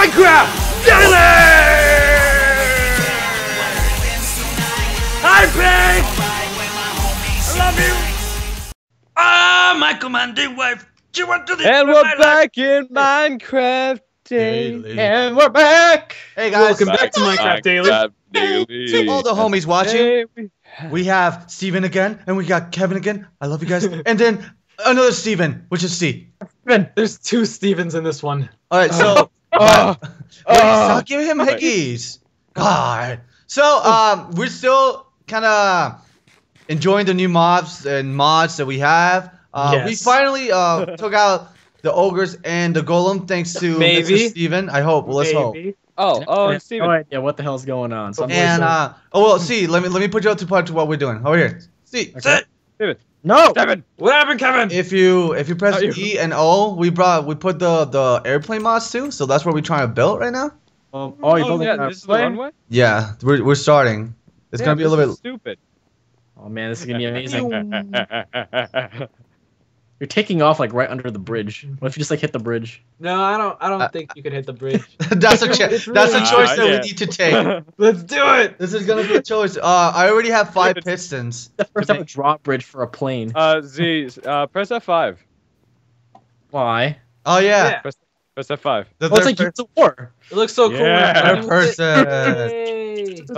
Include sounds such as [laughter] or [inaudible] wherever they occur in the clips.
Minecraft Daily! Hi, Pig! I love you! Ah, my commanding wife! She went to the And we're life. back in Minecraft Daily. Daily. And we're back. Hey guys, Welcome back to Minecraft Daily. to all the homies watching. We- We have Steven again, and we got Kevin again. I love you guys. [laughs] and then another Steven, which is C. There's two Stevens in this one. All right, so Oh, wait, oh. stop giving him hickeys. God. So um, we're still kind of enjoying the new mobs and mods that we have. Uh, We finally uh, [laughs] took out the ogres and the golem thanks to Maybe. Mr. Steven. I hope. Well, let's hope. Oh, oh, I Steven. no idea what the hell's going on. So I'm And uh, oh well, see, let me let me put you up to part to what we're doing over here. See, Okay. sit. No. Kevin. What happened, Kevin? If you if you press Oh, you- E and O, we brought we put the the airplane mods too. So that's what we're trying to build right now. Um, oh, you're building yeah, this is the plane? runway? Yeah, we're we're starting. It's Yeah, gonna be a little bit. stupid. Oh man, this is gonna be amazing. [laughs] [laughs] You're taking off like right under the bridge. What if you just like hit the bridge? No, I don't. I don't Uh, think you could hit the bridge. [laughs] that's a cho- It's that's a choice hard. that Yeah. we need to take. [laughs] Let's do it. This is gonna be a choice. Uh, I already have five pistons. The first ever drop bridge for a plane. uh, Ze, uh, press F5. Why? Oh yeah. Yeah. Press F5. The Well, it's like per- it's a war. It looks so cool. Yeah, Yay. person. [laughs]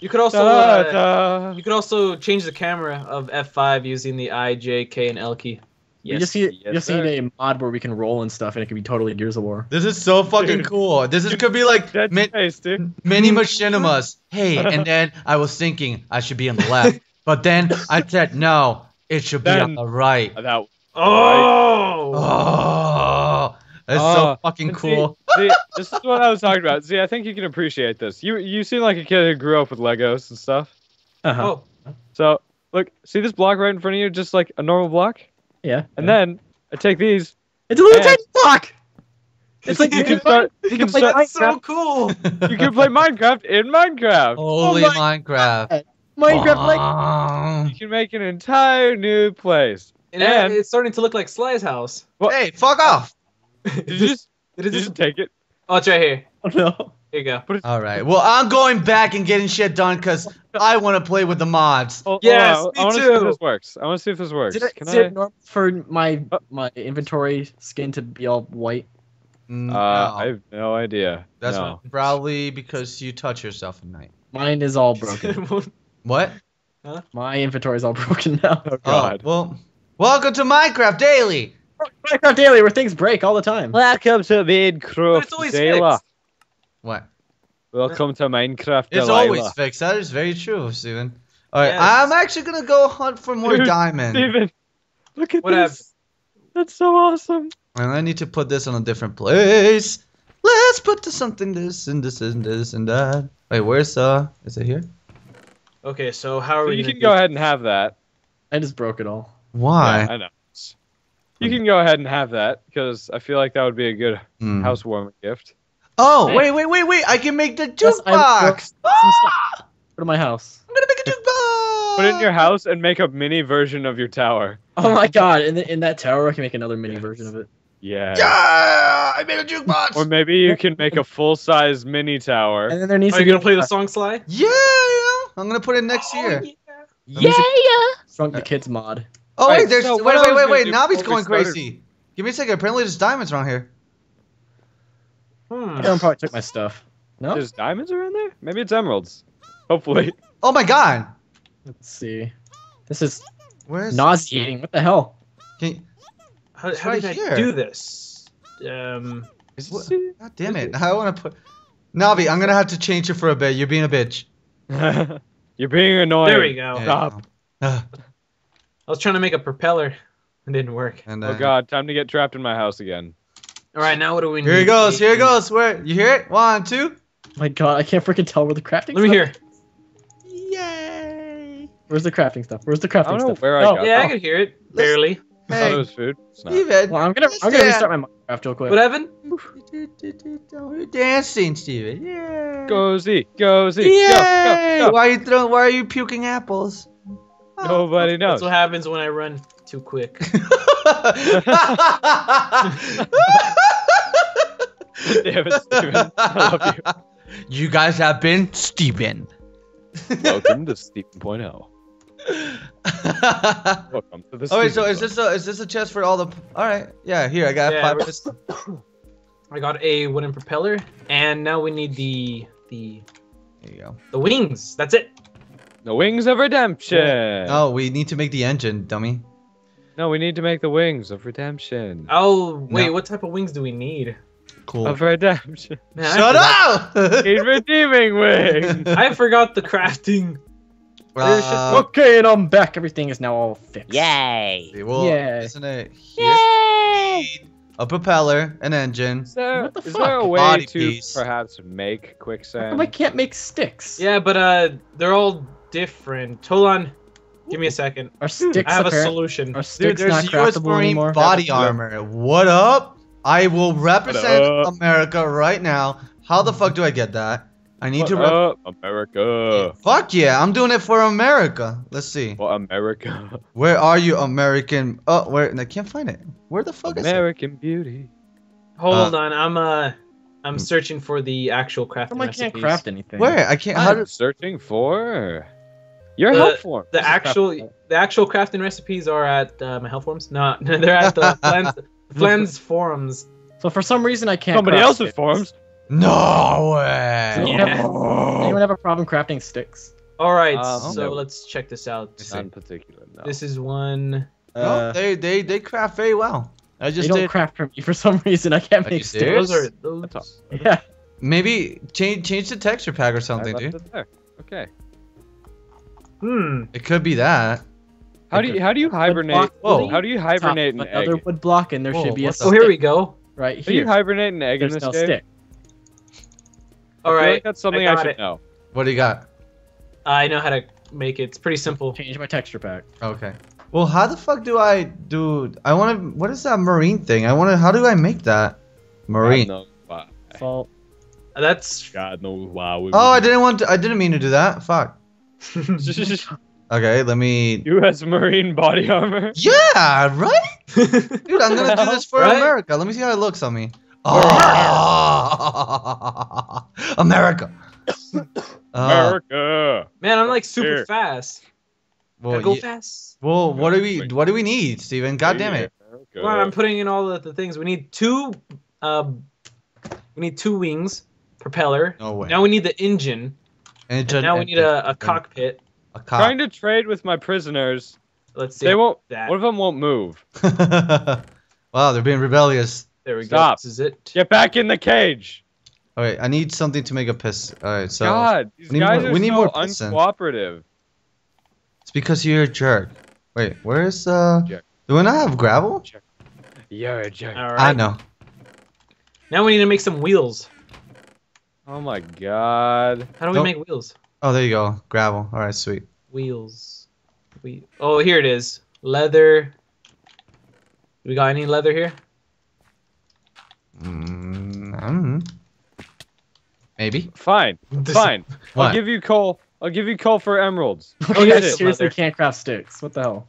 You could also uh, you could also change the camera of F5 using the I, J, K, and L key. you Yes. just see yes, you just sir. a mod where we can roll and stuff, and it can be totally Gears of War. This is so fucking [laughs] cool. This is could be like Dead min- space, mini machinimas. Hey, and then I was thinking I should be on the left, but then I said no, it should be on the right. That, Oh. Oh, that's Oh, so fucking and see- cool. See, this is what I was talking about. See, I think you can appreciate this. You you seem like a kid who grew up with Legos and stuff. Uh-huh. Oh. So look, see this block right in front of you, just like a normal block, Yeah. and then I take these. it's a little tiny block. It's like you can start. You can play start. That's so cool. You can play Minecraft in Minecraft. Holy Oh my Minecraft. Minecraft like Oh. You can make an entire new place. And, And- it's starting to look like Sly's house. Hey, fuck off. [laughs] Did you just, It did is you just take it? Oh, it's right here. oh no. Here you go. All right. Well, I'm going back and getting shit done because [laughs] I want to play with the mods. Oh, Yes, hold on. me I want to see if this works. I want to see if this works. Is it, Can is I? it normal for my Oh. my inventory skin to be all white? Mm, Uh. I have no idea. That's no. probably because you touch yourself at night. Mine is all broken. [laughs] What? my inventory is all [laughs] broken now. Oh God. Oh, well, welcome to Minecraft Daily. Minecraft Daily, where things break all the time. Welcome to but Minecraft it's always Dayla. fixed. What? Welcome to Minecraft It's Delilah. always fixed. That is very true, Steven. All right, Yes. I'm actually gonna go hunt for more [laughs] Dude, diamonds, Steven, look at What this. happened? That's so awesome. and I need to put this on a different place. Let's put this something this and this and this and that. Wait, where's uh? Is it here? Okay, so how are So we? you can go ahead and have that. I just broke it all. Why? Yeah, I know. You can go ahead and have that because I feel like that would be a good Hmm. housewarming gift. Oh, wait, wait, wait, wait! I can make the Yes, I broke jukebox. some Ah! stuff. Go to my house. I'm gonna make a jukebox. Put it in your house and make a mini version of your tower. Oh my god! In the, in that tower, I can make another mini Yes. version of it. Yeah. Yeah, I made a jukebox. Or maybe you can make a full-size mini tower. And then there needs Are to you be gonna play the song Sly? yeah, yeah. I'm gonna put it next Oh, year. yeah. yeah. Shrunk the kids mod. Oh Alright, wait, there's so wait, what I wait, was wait, gonna wait. do Navi's before we going started- crazy. Give me a second. Apparently, there's diamonds around here. Hmm. Aaron probably took my stuff. No. There's diamonds around there? Maybe it's emeralds. Hopefully. [laughs] Oh my god. Let's see. This is Where's nauseating. What the hell? Can, How, It's how right did here. I do this? Um. is, what, God damn it! I want to put. Navi, I'm gonna have to change it for a bit. You're being a bitch. [laughs] You're being annoying. There we go. Yeah. Stop. Uh, I was trying to make a propeller. It didn't work. and Oh god, time to get trapped in my house again. All right, now what do we need? Here he goes. Here he goes. Where you hear it? One, two. My god, I can't freaking tell where the crafting. Let me stuff- hear. Yay! Where's the crafting stuff? Where's the crafting I don't know stuff? where I Oh, got Yeah, I oh, can hear it. Barely. I thought oh, it was food. It's not. Steven. Well, I'm gonna I'm gonna restart my Minecraft real quick. What happened? You're dancing, Steven. Yeah. Go Ze, go Ze, Yay! go, go, go. Why are you throwing? Why are you puking apples? Oh, Nobody knows. That's what happens when I run too quick. [laughs] [laughs] Damn it, Steven. I love you. You guys have been Steven. Welcome to Stephen Point oh. Welcome to the [laughs] Oh wait, so is this a is this a chest for all the? All right, yeah. Here, I got Yeah, five. we're- [coughs] I got a wooden propeller, and now we need the the There you go. the wings. That's it. The Wings of Redemption. Oh, we need to make the engine, dummy. No, we need to make the Wings of Redemption. Oh wait, No. what type of wings do we need? Cool. Of Redemption. Man, Shut forgot- up! [laughs] Need redeeming [laughs] wings. I forgot the crafting. Uh, okay, and I'm back. Everything is now all fixed. Yay! well, Yeah. isn't it? Here? A propeller, an engine. Is there, What the is there a way Body to piece. perhaps make quicksand? I can't make sticks? Yeah, but uh, they're all different. Hold on, give me a second. Our sticks I have a solution. Our Dude, there's not U.S. craftable Marine anymore. body armor. What up? I will represent? America right now. How the fuck do I get that? I need What to. Up, America. fuck yeah, I'm doing it for America. Let's see. Well, America. Where are you, American? Oh, where? I can't find it. Where the fuck is it? American beauty. Hold on, I'm uh, I'm searching for the actual crafting How come I can't craft anything? Where? I can't. I'm searching for your The- help form. The actual the actual crafting recipes are at uh, my health forums. No, [laughs] they're at the [laughs] Flan's, Flan's forums. So for some reason I can't. Somebody craft else's sticks. forms. No way. anyone, Yeah. have, anyone have a problem crafting sticks? All right, Um, so no. let's check this out. In particular. No. This is one. No, Uh, they they they craft very well. I they just don't did. craft for me [laughs] for some reason. I can't make sticks. serious? Those are those. Yeah. Maybe change change the texture pack or I something, left dude. it there. Okay. Hmm. It could be that. How do you how do you hibernate? block Whoa. How do you hibernate an Top, egg? another wood block, and there Whoa, should be a what Oh, stick here we go. right How do you here. hibernate an egg in this no game? stick. I All feel right, like that's something I I, should it. know. What do you got? I know how to make it. It's pretty simple. Change my texture pack. Okay. Well, how the fuck do I do? I want to. What is that marine thing? I want to. How do I make that? Marine. God knows why. Uh, that's God knows why. We Oh, I didn't want. To, I didn't mean to do that. Fuck. [laughs] Okay, let me. U.S. Marine body armor. Yeah, right, [laughs] dude. I'm gonna do this for Right? America. Let me see how it looks on me. Oh, [laughs] America. Uh, [coughs] America. man. I'm like super Here. fast. well, go ye- fast. well, what do we? What do we need, Steven? God damn it. America. Come on, I'm putting in all the, the things. We need two. Um, we need two wings, propeller. No way. Now we need the engine. And And now we need a, a cockpit. A Trying to trade with my prisoners. Let's see. They won't. that. One of them won't move. cock. [laughs] wow, they're being rebellious. There we Stop. go. This is it. Get back in the cage. All right, I need something to make a piss. All right, so God, these we need guys more- are we need so more uncooperative. it's because you're a jerk. Wait, where's uh? Jerk. Do we not have gravel? You're a jerk. All right. I know. Now we need to make some wheels. Oh my god. How do we Don't- make wheels? Oh, there you go. Gravel. All right, sweet. Wheels. We. Oh, here it is. Leather. We got any leather here? Mm, mm, maybe. Fine. Fine. What? I'll give you coal. I'll give you coal for emeralds. [laughs] Okay, yeah, I shit, seriously leather. can't craft sticks. What the hell?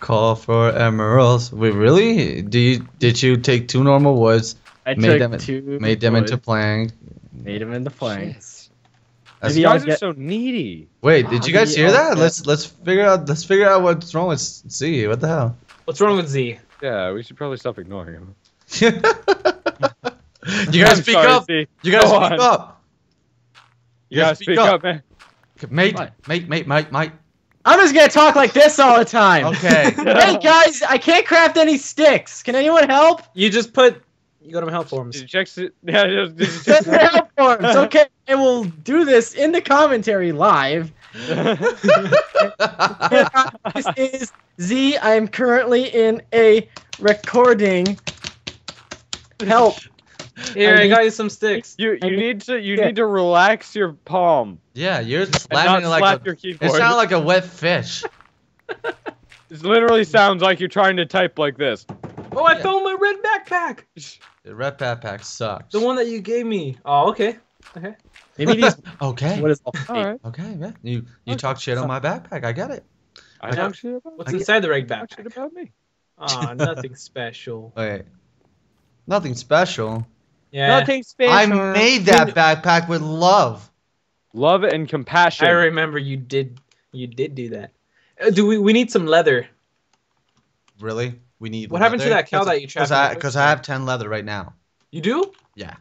Call for emeralds. Wait, really? Do you did you take two normal woods, I Made took them- two. made them into wood, plank? made them into planks. That's- These Maybe I'll are so needy. Wait, did you guys Maybe hear that? get- Let's let's figure out let's figure out what's wrong with Ze. What the hell? What's wrong with Ze? Yeah, we should probably stop ignoring him. You guys I'm speak sorry, up. Ze. You guys Go speak on. up. You Yeah, gotta speak speak up. up, man. Mate, What? mate, mate, mate, mate. I'm just gonna talk like this all the time. Okay. [laughs] hey guys, I can't craft any sticks. Can anyone help? You just put. You go to my help forms. Did you check? s- [laughs] Yeah, just, did you check? me help forms. [laughs] Okay, and we'll do this in the commentary live. this is Ze. I am currently in a recording. [laughs] Help. Here, I I need- got you some sticks. you you need- need to you yeah. need to relax your palm yeah, you're and not slamming like slap a, your It sounds like a wet fish. [laughs] It literally sounds like you're trying to type like this. Oh, I Yeah. found my red backpack. The red backpack sucks. The one that you gave me. Oh, okay. Okay. Maybe these. [laughs] okay. what is all All right. Okay, man. You you talk shit on my backpack. I get it. I Yeah. talk shit about. What's I- inside the red backpack? Talk shit backpack? about me. Aw, nothing special. Wait. Nothing special. Yeah. Nothing special. I made that backpack with love. Love and compassion. I remember you did. You did do that. Uh, do we? We need some leather. Really? We need. What happened to that cow that you trapped 'cause in the I, because I have ten leather right now. You do? Yeah.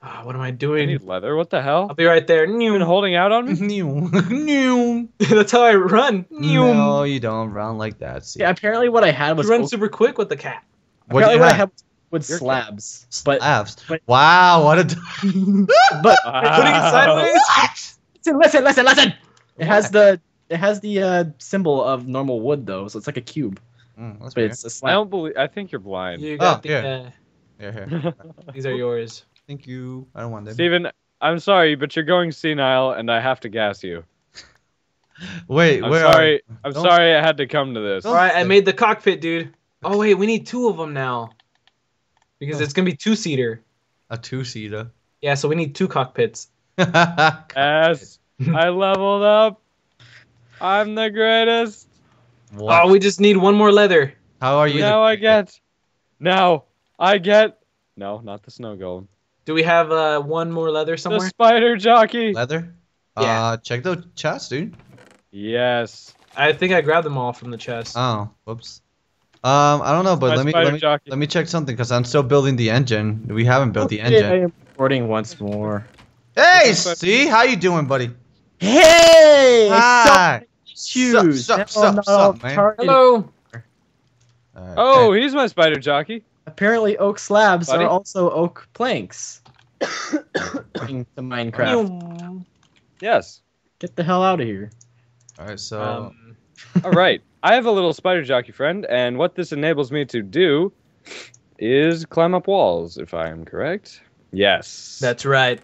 Ah, what am I I doing? need leather. What the hell? I'll be right there. You been holding out on me? [laughs] New, new. [laughs] That's how I run. New. No, you don't run like that. See. Yeah, apparently what I had was You run super quick with the cat. What do apparently you what I have? had was You're- slabs, but Slabs. but- Wow, what a. [laughs] but Putting it sideways. listen, listen, listen, listen. It has the it has the uh, symbol of normal wood though, so it's like a cube, Mm, that's but weird. it's a I slab. I don't believe. I think you're blind. You got Oh, the. here. Uh, Yeah, here. [laughs] these are yours. Thank you. I don't want them. Steven, I'm sorry, but you're going senile, and I have to gas you. [laughs] Wait, I'm where are sorry. you? I'm Don't- sorry I had to come to this. All right, I made the cockpit, dude. Oh wait, we need two of them now. Because Oh. it's gonna be two seater. A two-seater. Yeah, so we need two cockpits. [laughs] Yes, I leveled up. I'm the greatest. What? Oh, we just need one more leather. How are you? Now I get. Now I get. No, not the snow golem. Do we have uh, one more leather somewhere? The spider jockey. leather? Yeah. Uh, check the chest, dude. Yes. I think I grabbed them all from the chest. Oh, whoops. Um, I don't know, but My let me let me, jockey. let me check something because I'm still building the engine. We haven't built the Okay, I engine. am recording once more. Hey, see how you doing, buddy? Hey! Hi. Shoes. Sup, sup, sup, sup, man. Hello. Alright, Oh, okay. he's my spider jockey. Apparently, oak slabs Buddy? are also oak planks. According to Minecraft. Yes. Get the hell out of here. All right, so Um, All right. I have a little spider jockey friend, and what this enables me to do is climb up walls, if I am correct. Yes. that's right.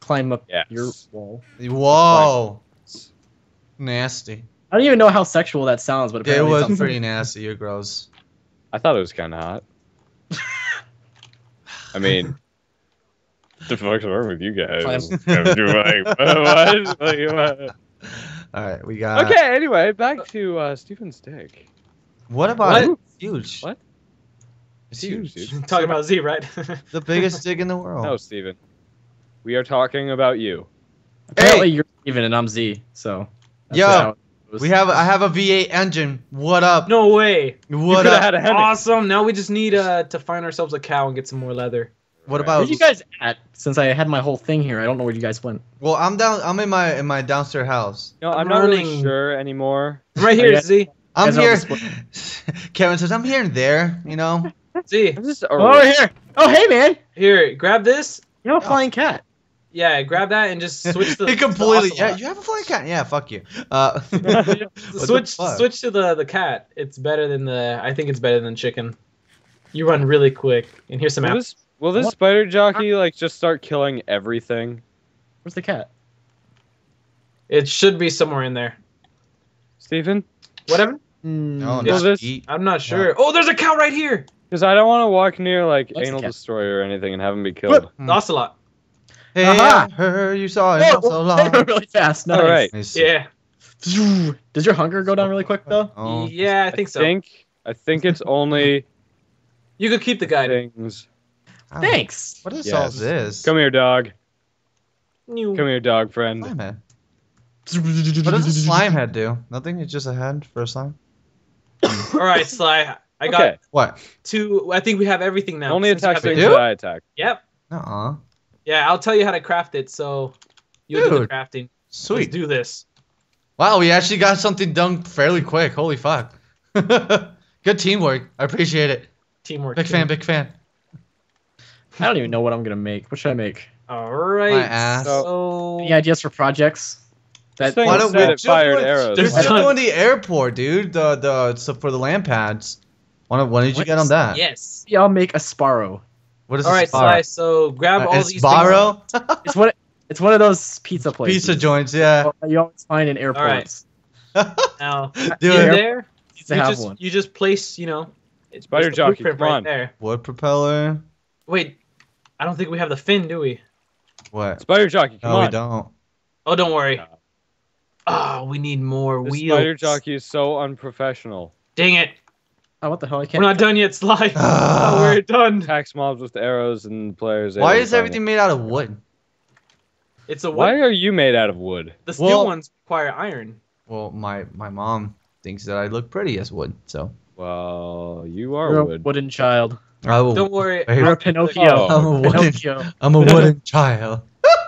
Climb up Yes. your wall. whoa, nasty. I don't even know how sexual that sounds, but It apparently was pretty nasty. You're gross. I thought it was kind of hot. [laughs] I mean, what the fuck's wrong with you guys? Climb. You're like, what? Like, what? All right, we got. Okay, anyway, back to uh, Stephen's dick. What about What? it? Huge. What? It's Huge, huge. dude. [laughs] Talking about Ze, right? [laughs] The biggest dig in the world. No, Stephen. We are talking about you. Apparently, Hey! you're even and I'm Ze, so. that's Yo, how it goes. We have. I have a V8 engine. What up? no way. You What could have up? had a Hemi. Awesome. Now we just need uh, to find ourselves a cow and get some more leather. What about? Where'd you guys at? Since I had my whole thing here, I don't know where you guys went. Well, I'm down. I'm in my in my downstairs house. No, I'm, I'm not really running. sure anymore. [laughs] Right here, yeah. Ze. I'm Guys are here. on [laughs] Kevin says I'm here and there. You know. Ze. I'm just, Oh, here! Oh, hey, man! Here, grab this. You have a flying cat. Yeah, grab that and just switch [laughs] to he completely. the Yeah, you have a flying cat. Yeah, fuck you. Uh, the switch fuck? switch to the the cat. It's better than the. I think it's better than chicken. You run really quick. And here's some will apples. this, will this spider jockey like just start killing everything? Where's the cat? It should be somewhere in there. Stephen? Whatever. No, Will this- eat. I'm not sure. Oh, there's a cow right here. Because I don't want to walk near like What's the anal cat? destroyer or anything and have him be killed. Hmm. The ocelot. Hey, Aha. I heard you saw it Oh, not so long. [laughs] really fast. Nice. All right. Nice. Yeah. [laughs] Does your hunger go down really quick though? Oh. Yeah, I think so. think I think it's only You could keep the guy. things. Thanks. What is all this? Come here, dog. New. Come here, dog friend. Slime head. What does a slime head do? Nothing. It's just a head for a slime. [coughs] All right, Sly. I got okay. What? two. I think we have everything now. Only since you attack have things it. do? I attack. Yep. Uh-uh. Yeah, I'll tell you how to craft it. So you do the Dude. crafting. Let's Sweet. do this. Wow, we actually got something done fairly quick. Holy fuck. [laughs] Good teamwork. I appreciate it. Teamwork. Big fan, big fan. I don't even know what I'm gonna make. What should I make? All right. My ass. So Any ideas for projects? This That Why is don't set we it just fired went- arrows. We're There's still done. the airport, dude. The the stuff for the land pads. Why, why did you What get on that? yes. Maybe I'll make a Sparrow. What is All a right, spar? Sly. So grab Uh, all a these. Sparrow? [laughs] It's one. It's one of those pizza places. Pizza joints, yeah. that you always find in airports. Things. [laughs] Now Do in it. there, To you have just one. you just place. You know. it's Spider it's jockey, blueprint come right on. there. Wood propeller. Wait, I don't think we have the fin, do we? What? Spider jockey, come No, we don't. Oh, don't worry. No. Oh, ah, we need more The wheels. spider jockey is so unprofessional. Dang it. Oh, what the hell? I We're can't. not done yet, Sly. [laughs] Oh, we're done. Tax mobs with arrows and players. Why is everything it. made out of wood? It's a Why are you made out of wood? The steel Well- ones require iron. Well, my my mom thinks that I look pretty as wood, so Well, you You're are a wood. wooden child. I will. Don't worry. Hey, You're a Pinocchio. Oh. I'm a [laughs] wooden. Pinocchio. I'm a wooden [laughs] child.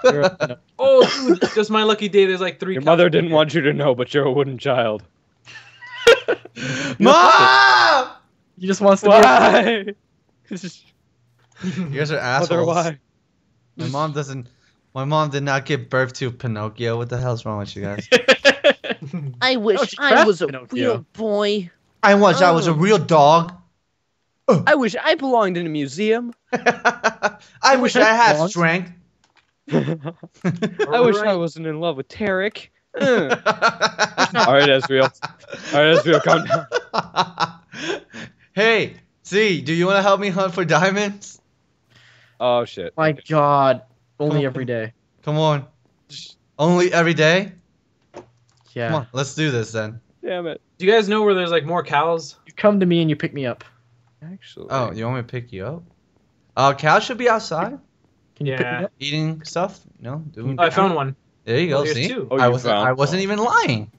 A [laughs] Oh, dude, just my lucky day. There's like three. Your mother didn't here. want you to know, but you're a wooden child. Mom! He just wants to why? be. Why? You guys are Mother, assholes. why? My mom doesn't. My mom did not give birth to Pinocchio. What the hell's wrong with you guys? I wish Oh, I was a Pinocchio. real boy. I wish I was a Oh. real dog. I wish I belonged in a museum. [laughs] I wish I had Dogs? strength. [laughs] I wish I wasn't in love with Tarek. [laughs] Uh. All right, Ezreal. All right, Ezreal, calm down. hey, see, do you want to help me hunt for diamonds? Oh shit. My God. Only every day. Come on. Only every day? Yeah. Come on, let's do this then. Damn it. Do you guys know where there's like more cows? You come to me and you pick me up. Actually. Oh, you want me to pick you up? Uh, cows should be outside Can you pick Yeah. me up? eating stuff. No, doing. Oh, I found one. There you go. There's see, two. Oh, I you wasn't. found I wasn't one. even lying.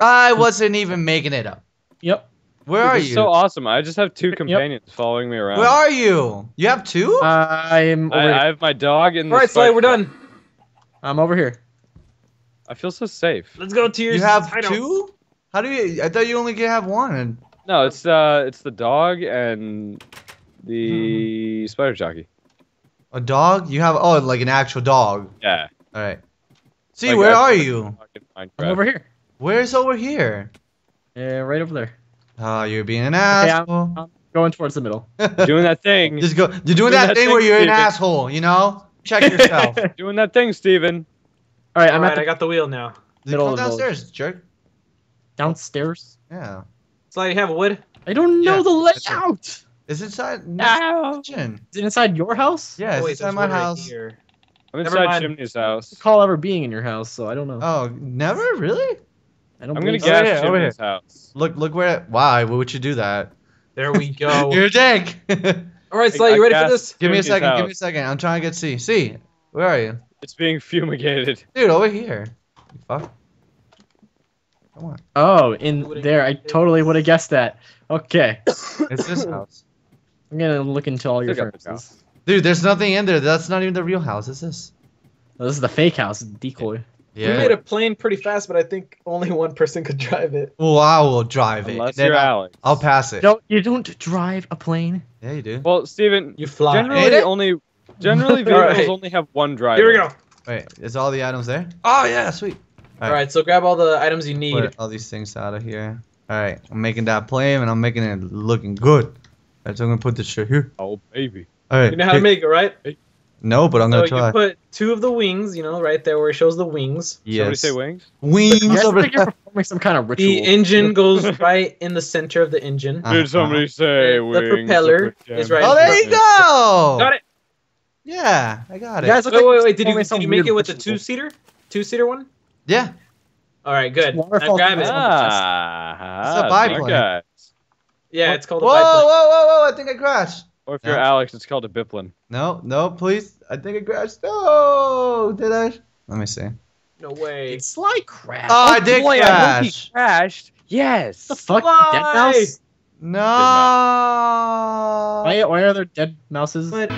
I wasn't even making it up. Yep. Where Dude, are this is you? So awesome. I just have two companions following me around. Where are you? You have two? I'm over I, here. I have my dog and. All right, Sly, we're done. I'm over here. I feel so safe. Let's go to your. you have hideout. two? How do you? I thought you only could have one. And No, it's uh, it's the dog and the spider jockey. a dog? You have oh, like an actual dog. Yeah. All right. See, Like, where I- are you? I'm over here. Where's over here? Yeah, right over there. Oh, you're being an I'm- asshole. Going towards the middle. [laughs] Doing that thing. Just go. You're doing that, thing where you're an asshole. You know? Check yourself. [laughs] Doing that thing, Steven. All right, I'm right, at I got the wheel now. you Middle come of downstairs, jerk. downstairs. Yeah. Sly, you have wood? I don't know Yeah, the layout. It's inside. Ow. Kitchen. Is it inside your house? Yeah, oh, it's wait, inside my wood right house. here. I'm Never inside mind. Chimney's house. Recall ever being in your house, so I don't know. Oh, never really? I don't I'm gonna believe Oh, so. gas yeah, Chimney's house. Look, look where. Why? Why would you do that? There we [laughs] go. You're a dick. [laughs] All right, Sly, you ready for this? give me a Chimney's second. Give me a second. I'm trying to get C. C. Where are you? It's being fumigated. Dude, over here. You fuck. Come on. Oh, in there. I totally would have guessed that. Okay. [coughs] It's this house. I'm gonna look into all your Look furnaces. Dude, there's nothing in there. That's not even the real house. Is this. Oh, this is the fake house, decoy. Yeah. We made a plane pretty fast, but I think only one person could drive it. Well, I will drive it. Unless Then you're I'll, Alex. I'll pass it. Don't you don't drive a plane? Yeah, you do. Well, Steven, You fly. generally Hit only generally [laughs] All right. vehicles only have one driver. Here we go. Wait, is all the items there? Oh yeah, sweet. All right, so grab all the items you need. Put all these things out of here. All right, I'm making that plane and I'm making it looking good. All right, so I'm gonna put this shit here. Oh baby. All right. You know how to make it, right? No, but I'm So gonna try. you put two of the wings, you know, right there where it shows the wings. Yes. Somebody yes. say wings? Wings You guys over think you're there. performing some kind of ritual. The engine [laughs] goes right in the center of the engine. Uh, Did somebody say The wings? The propeller is jam? right Oh, there you go. Got it. Yeah, I got You it. guys look Wait, like wait, you're wait. Did you, did you make it with the two seater? Two seater one? Yeah. All right, good. It's I waterfall grab it. Ah, It's a smart biplane. guys. Yeah, it's called a Whoa, whoa, biplane. whoa, whoa! I think I crashed. Or if you're Alex, it's called a biplane. No, no, please. I think I crashed. No, did I? Let me see. No way. It's like crap. Oh, I did boy, I hope he crashed. Yes. What the fuck? Why? Dead mouse? No. Why, why are there dead mouses? But